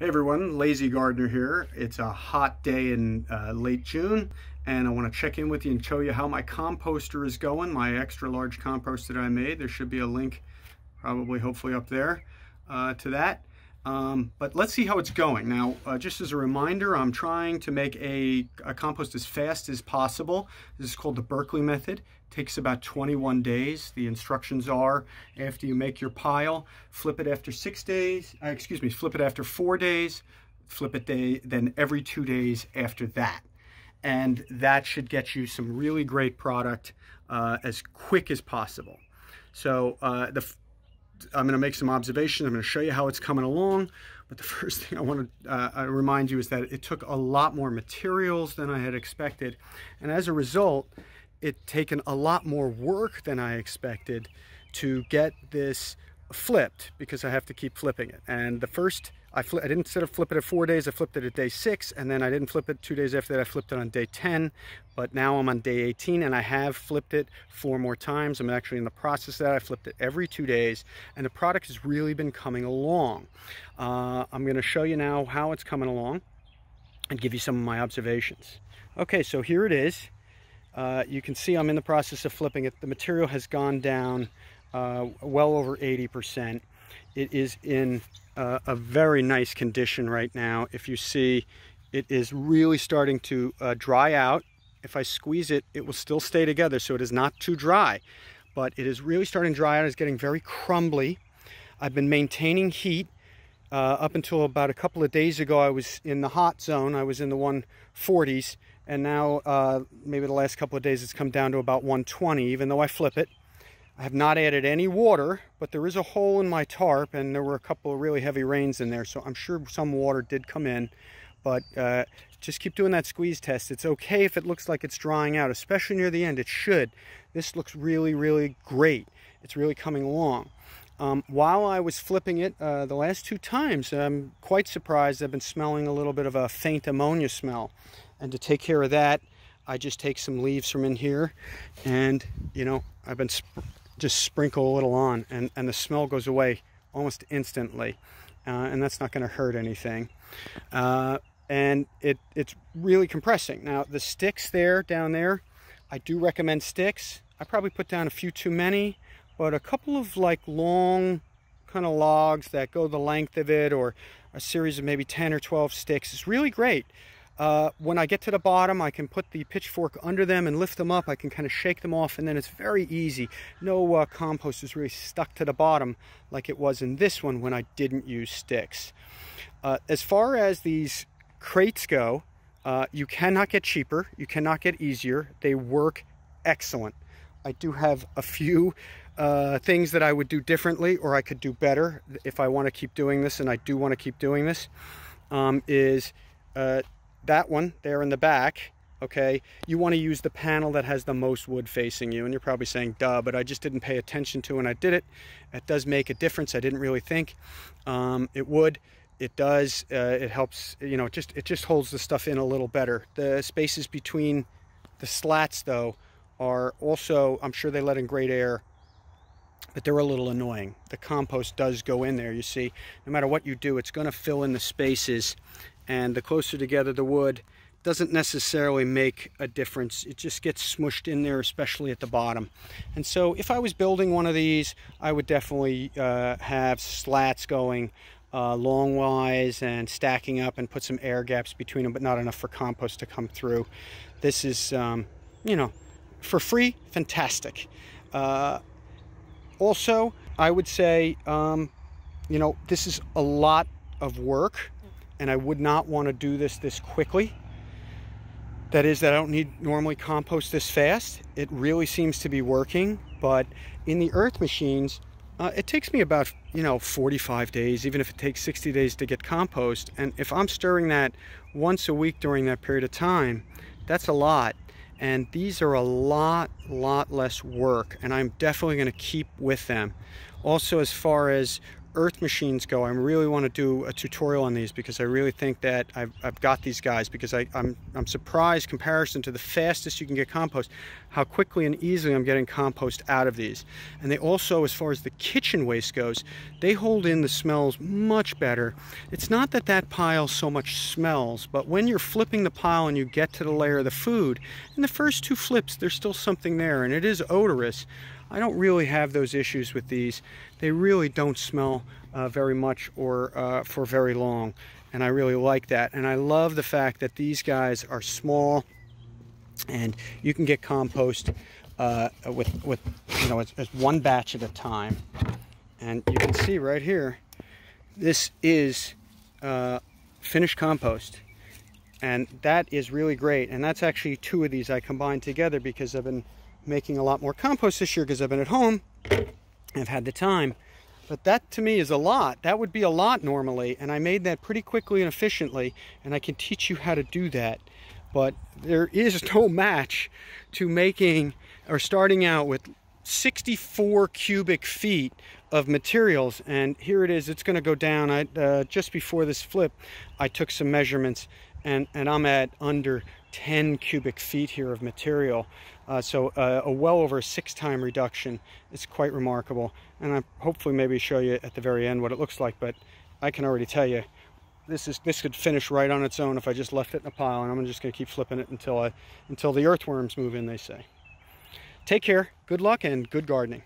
Hey everyone, Lazy Gardener here. It's a hot day in uh, late June and I want to check in with you and show you how my composter is going, my extra large compost that I made. There should be a link probably hopefully up there uh, to that. Um, but let's see how it's going. Now, uh, just as a reminder, I'm trying to make a, a, compost as fast as possible. This is called the Berkeley method. It takes about 21 days. The instructions are after you make your pile, flip it after six days, uh, excuse me, flip it after four days, flip it day, then every two days after that. And that should get you some really great product uh, as quick as possible. So uh, the I'm going to make some observations. I'm going to show you how it's coming along. But the first thing I want to uh, remind you is that it took a lot more materials than I had expected. And as a result, it taken a lot more work than I expected to get this flipped because I have to keep flipping it. And the first I, I didn't instead of flip it at four days, I flipped it at day six, and then I didn't flip it two days after that, I flipped it on day 10, but now I'm on day 18, and I have flipped it four more times. I'm actually in the process of that. I flipped it every two days, and the product has really been coming along. Uh, I'm gonna show you now how it's coming along and give you some of my observations. Okay, so here it is. Uh, you can see I'm in the process of flipping it. The material has gone down uh, well over 80%. It is in uh, a very nice condition right now. If you see, it is really starting to uh, dry out. If I squeeze it, it will still stay together, so it is not too dry. But it is really starting to dry out. It's getting very crumbly. I've been maintaining heat. Uh, up until about a couple of days ago, I was in the hot zone. I was in the 140s. And now, uh, maybe the last couple of days, it's come down to about 120, even though I flip it. I have not added any water, but there is a hole in my tarp and there were a couple of really heavy rains in there. So I'm sure some water did come in, but uh, just keep doing that squeeze test. It's okay if it looks like it's drying out, especially near the end. It should. This looks really, really great. It's really coming along. Um, while I was flipping it uh, the last two times, I'm quite surprised. I've been smelling a little bit of a faint ammonia smell. And to take care of that, I just take some leaves from in here and, you know, I've been just sprinkle a little on and, and the smell goes away almost instantly. Uh, and that's not going to hurt anything. Uh, and it, it's really compressing. Now the sticks there, down there, I do recommend sticks. I probably put down a few too many, but a couple of like long kind of logs that go the length of it or a series of maybe 10 or 12 sticks is really great. Uh, when I get to the bottom, I can put the pitchfork under them and lift them up. I can kind of shake them off and then it's very easy. No uh, compost is really stuck to the bottom like it was in this one when I didn't use sticks. Uh, as far as these crates go, uh, you cannot get cheaper. You cannot get easier. They work excellent. I do have a few uh, things that I would do differently or I could do better if I want to keep doing this, and I do want to keep doing this, um, is that one there in the back, okay, you want to use the panel that has the most wood facing you. And you're probably saying, duh, but I just didn't pay attention to when I did it. It does make a difference. I didn't really think um, it would. It does. Uh, it helps, you know, it just, it just holds the stuff in a little better. The spaces between the slats, though, are also, I'm sure they let in great air, but they're a little annoying. The compost does go in there, you see. No matter what you do, it's going to fill in the spaces and the closer together the wood doesn't necessarily make a difference. It just gets smushed in there, especially at the bottom. And so if I was building one of these, I would definitely uh, have slats going uh, longwise and stacking up and put some air gaps between them, but not enough for compost to come through. This is, um, you know, for free, fantastic. Uh, also, I would say, um, you know, this is a lot of work and I would not want to do this this quickly. That is that I don't need normally compost this fast. It really seems to be working, but in the earth machines, uh, it takes me about, you know, 45 days, even if it takes 60 days to get compost. And if I'm stirring that once a week during that period of time, that's a lot. And these are a lot, lot less work, and I'm definitely gonna keep with them. Also, as far as earth machines go, I really want to do a tutorial on these because I really think that I've, I've got these guys because I, I'm, I'm surprised comparison to the fastest you can get compost, how quickly and easily I'm getting compost out of these. And they also, as far as the kitchen waste goes, they hold in the smells much better. It's not that that pile so much smells, but when you're flipping the pile and you get to the layer of the food, in the first two flips, there's still something there and it is odorous. I don't really have those issues with these. They really don't smell uh, very much or uh, for very long. And I really like that. And I love the fact that these guys are small and you can get compost uh, with, with, you know, as, one batch at a time. And you can see right here, this is uh, finished compost. And that is really great. And that's actually two of these I combined together because I've been making a lot more compost this year because I've been at home. I've had the time. But that to me is a lot. That would be a lot normally. And I made that pretty quickly and efficiently. And I can teach you how to do that. But there is no match to making or starting out with 64 cubic feet of materials and here it is it's going to go down I uh, just before this flip I took some measurements and and I'm at under 10 cubic feet here of material. Uh, so uh, a well over six time reduction. It's quite remarkable. And I hopefully maybe show you at the very end what it looks like, but I can already tell you this is this could finish right on its own if I just left it in a pile and I'm just gonna keep flipping it until I until the earthworms move in, they say. Take care, good luck and good gardening.